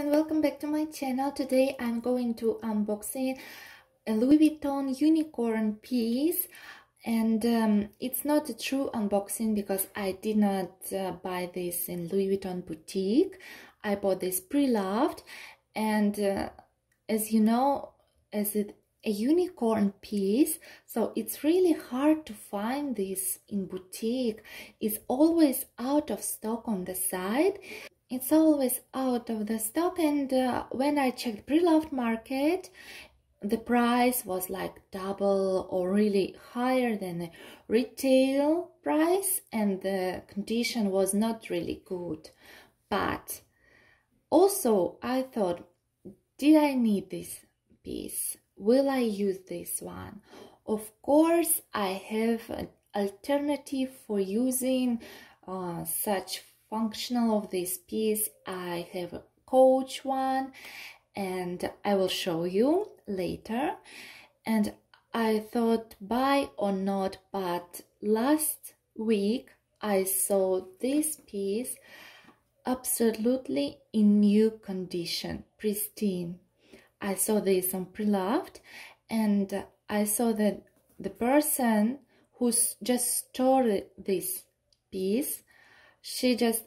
and welcome back to my channel. Today I'm going to unboxing a Louis Vuitton unicorn piece and um, it's not a true unboxing because I did not uh, buy this in Louis Vuitton boutique. I bought this pre-loved and uh, as you know as it a unicorn piece so it's really hard to find this in boutique it's always out of stock on the site it's always out of the stock and uh, when i checked pre-loved market the price was like double or really higher than the retail price and the condition was not really good but also i thought did i need this piece will I use this one? Of course, I have an alternative for using uh, such functional of this piece. I have a coach one and I will show you later. And I thought buy or not, but last week I saw this piece absolutely in new condition, pristine. I saw this on Preloved and I saw that the person who just stored this piece, she just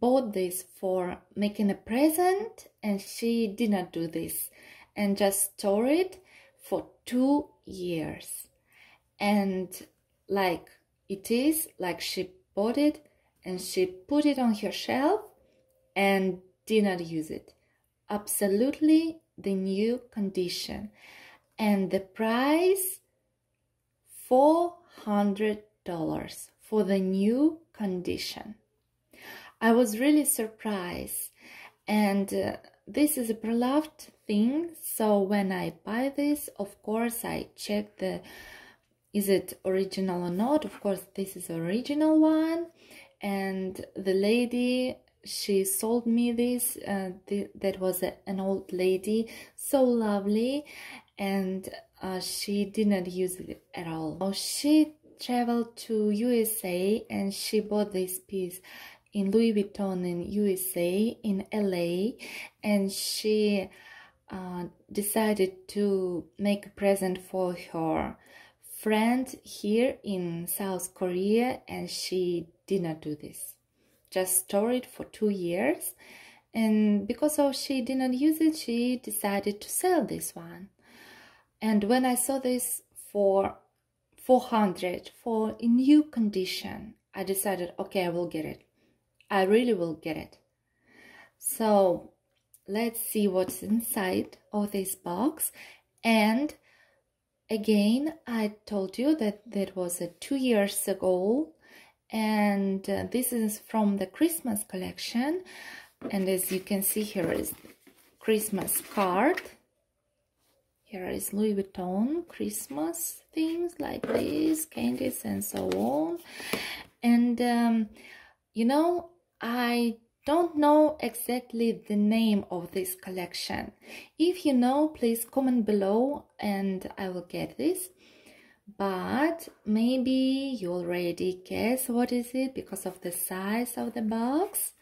bought this for making a present and she did not do this and just store it for two years. And like it is, like she bought it and she put it on her shelf and did not use it. Absolutely the new condition and the price $400 for the new condition. I was really surprised. And uh, this is a beloved thing. So when I buy this of course I check the is it original or not. Of course this is original one. And the lady she sold me this uh, th that was a, an old lady. So lovely. And uh, she did not use it at all. She traveled to usa and she bought this piece in louis vuitton in usa in la and she uh, decided to make a present for her friend here in south korea and she did not do this. Just store it for two years and because of she didn't use it she decided to sell this one. And when i saw this for 400 for a new condition i decided okay i will get it. I really will get it. So let's see what's inside of this box. And again i told you that that was a two years ago. And uh, this is from the Christmas collection. And as you can see here is Christmas card here is Louis Vuitton Christmas things like this candies and so on. And um, you know I don't know exactly the name of this collection. If you know please comment below and I will get this. But maybe you already guess what is it because of the size of the box.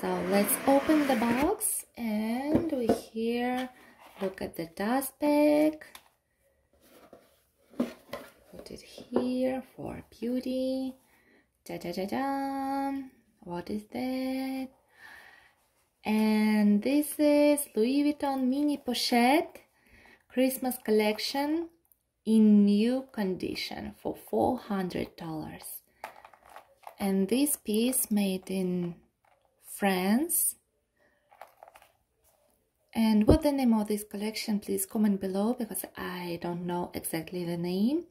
So let's open the box and we here look at the dust bag. Put it here for beauty. Da da da da. What is that? And this is Louis Vuitton mini pochette Christmas collection in new condition for $400 and this piece made in France and what the name of this collection please comment below because I don't know exactly the name.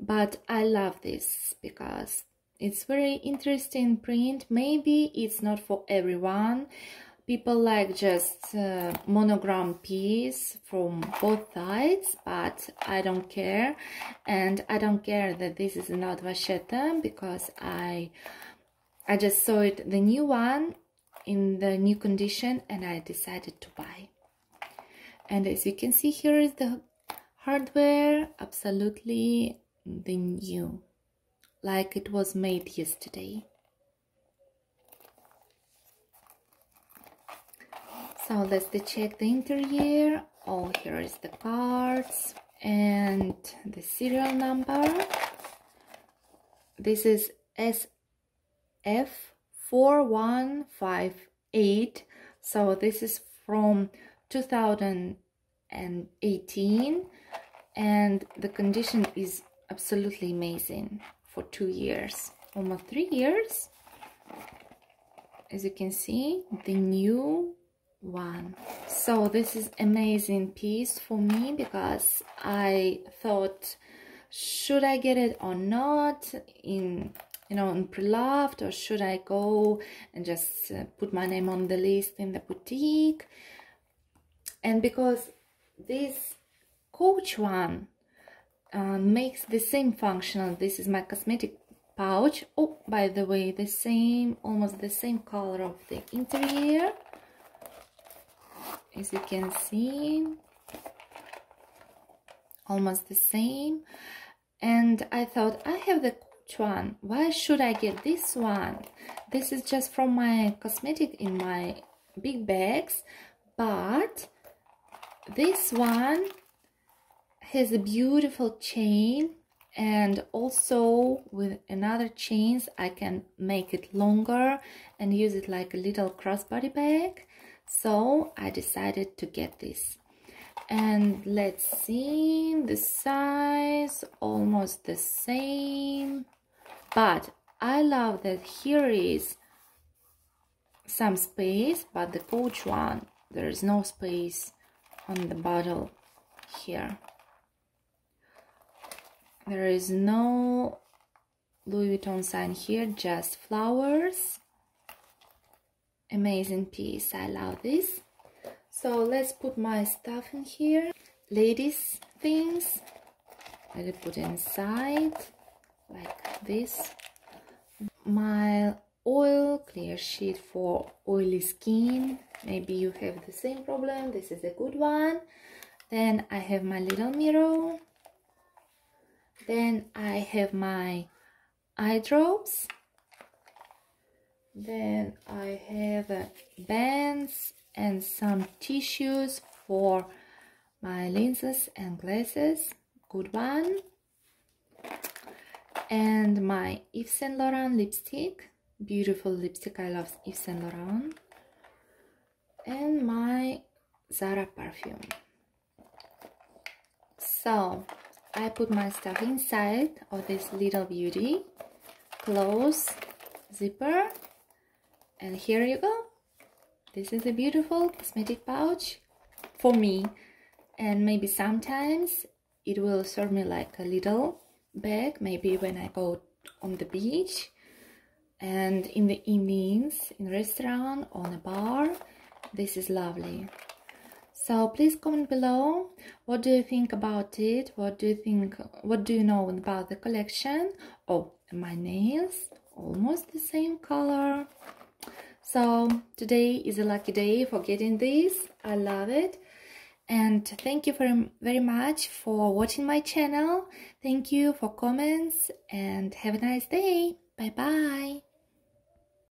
But I love this because it's very interesting print. Maybe it's not for everyone. People like just uh, monogram piece from both sides but I don't care. And I don't care that this is not vachetta because I I just saw it the new one in the new condition and I decided to buy. And as you can see here is the hardware absolutely the new like it was made yesterday. So let's check the interior. Oh here is the cards and the serial number. This is SF4158 so this is from 2018 and the condition is absolutely amazing for two years. Almost three years as you can see the new one. So this is amazing piece for me because i thought should i get it or not? In you know in pre-loved or should i go and just uh, put my name on the list in the boutique? And because this coach one uh, makes the same function this is my cosmetic pouch. Oh by the way the same almost the same color of the interior. As you can see almost the same. And I thought I have the one? Why should I get this one? This is just from my cosmetic in my big bags but this one has a beautiful chain and also with another chains I can make it longer and use it like a little crossbody bag. So I decided to get this. And let's see the size almost the same but I love that here is some space but the coach one there is no space on the bottle here. There is no Louis Vuitton sign here just flowers. Amazing piece I love this. So let's put my stuff in here. Ladies things let it put inside like this. My oil clear sheet for oily skin. Maybe you have the same problem. This is a good one. Then I have my little mirror. Then I have my eye drops. Then I have uh, bands and some tissues for my lenses and glasses. Good one and my Yves Saint Laurent lipstick. Beautiful lipstick I love Yves Saint Laurent. And my Zara perfume. So I put my stuff inside of this little beauty close zipper. And here you go. This is a beautiful cosmetic pouch for me. And maybe sometimes it will serve me like a little bag maybe when I go on the beach and in the evenings in restaurant on a bar this is lovely. So please comment below what do you think about it? What do you think what do you know about the collection? Oh my nails almost the same color. So today is a lucky day for getting this. I love it and thank you very, very much for watching my channel. Thank you for comments and have a nice day. Bye bye